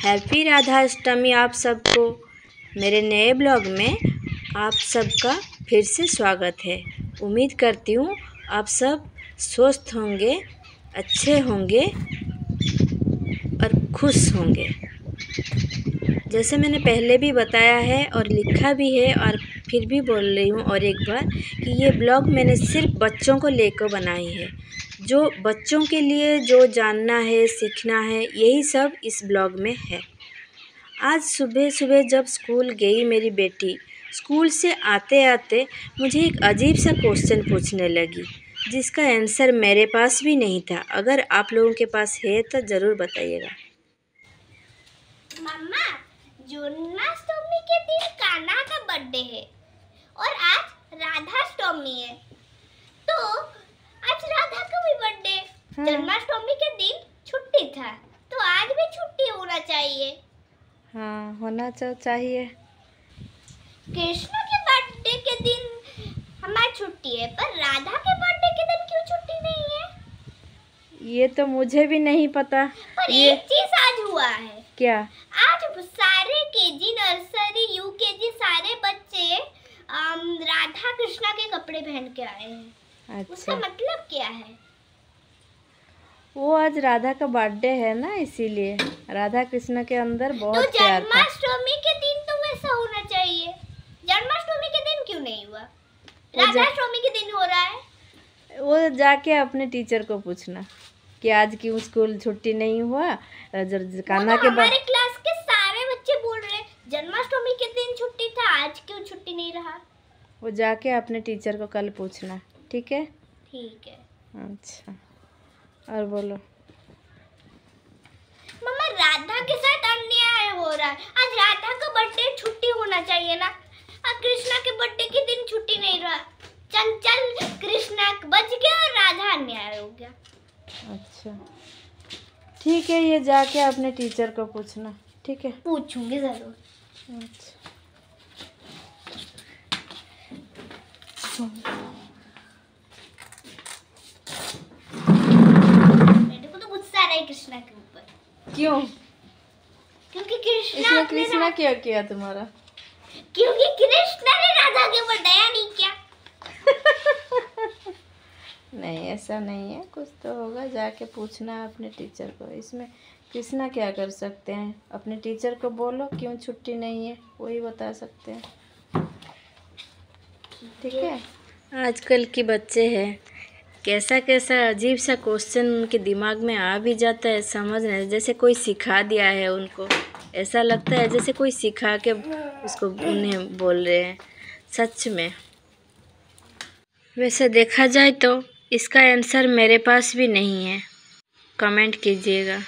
Happy Radhashtami आप सबको। मेरे नए ब्लॉग में आप सबका फिर से स्वागत है। उम्मीद करती हूँ आप सब स्वस्थ होंगे, अच्छे होंगे और खुश होंगे। जैसे मैंने पहले भी बताया है और लिखा भी है और फिर भी बोल रही हूँ और एक बार कि ये ब्लॉग मैंने सिर्फ़ बच्चों को लेकर बनाई है। जो बच्चों के लिए जो जानना है, सीखना है, यही सब इस ब्लॉग में है। आज सुबह सुबह जब स्कूल गई मेरी बेटी, स्कूल से आते आते मुझे एक अजीब सा क्वेश्चन पूछने लगी, जिसका आंसर मेरे पास भी नहीं था। अगर आप लोगों के पास है तो ज़रूर बताइएगा। मम्मा जन्माष्टमी के दिन कान्हा का बर्थडे है और आज राधाष्टमी है तो आज राधा का भी बर्थडे हाँ। जन्माष्टमी के दिन छुट्टी था तो आज भी छुट्टी होना चाहिए। हाँ होना तो चाहिए। कृष्ण के बर्थडे के दिन हमारी छुट्टी है पर राधा के बर्थडे के दिन क्यों छुट्टी नहीं है? ये तो मुझे भी नहीं पता। पर ये एक चीज़ आज हुआ है। क्या? आज सारे केजी नर्सरी यूकेजी सारे बच्चे राधा कृष्णा के कपड़े पहन के आए हैं। अच्छा। उसका मतलब क्या है? वो आज राधा का बर्थडे है ना इसीलिए। राधा कृष्ण के अंदर तो बहुत प्यार था। जन्माष्टमी के दिन तो वैसा होना चाहिए। जन्माष्टमी के दिन क्यों नहीं हुआ? राधाष्टमी के दिन हो रहा है। वो जाके अपने टीचर को पूछना कि आज क्यों स्कूल छुट्टी नहीं हुआ? कान्हा तो के बाद हमारे क्लास के सारे बच्चे बोल रहे जन्माष्टमी के दिन छुट्टी था आज क्यों छुट्टी नहीं रहा? वो जाके अपने टीचर को कल पूछना ठीक है? ठीक है। अच्छा। और बोलो। मम्मा राधा के साथ अन्याय हो रहा है आज राधा का बर्थडे छुट्टी होना चाहिए ना। आज कृष्णा के बर्थडे के दिन छुट्टी नहीं रहा। चंचल कृष्णा बच गया और राधा अन्याय हो गया। अच्छा। ठीक है ये जाके अपने टीचर को पूछना। ठीक है? पूछूँगी ज़रूर। अच्छा मेरे को तो गुस्सा आ रहा है कृष्णा के ऊपर। क्यों? क्योंकि कृष्णा कृष्णा क्या किया तुम्हारा? क्योंकि कृष्णा ने राधा के ऊपर दया नहीं किया। नहीं ऐसा नहीं है। कुछ तो होगा जाके पूछना है अपने टीचर को। इसमें कृष्णा क्या कर सकते हैं? अपने टीचर को बोलो क्यों छुट्टी नहीं है? वही बता सकते हैं। ठीक है? आजकल के बच्चे हैं। कैसा कैसा अजीब सा क्वेश्चन उनके दिमाग में आ भी जाता है, समझ नहीं, जैसे कोई सिखा दिया है उनको। ऐसा लगता है जैसे कोई सिखा के उसको उन्हें बोल रहे हैं, सच में। वैसे देखा जाए तो इसका आंसर मेरे पास भी नहीं है। कमेंट कीजिएगा।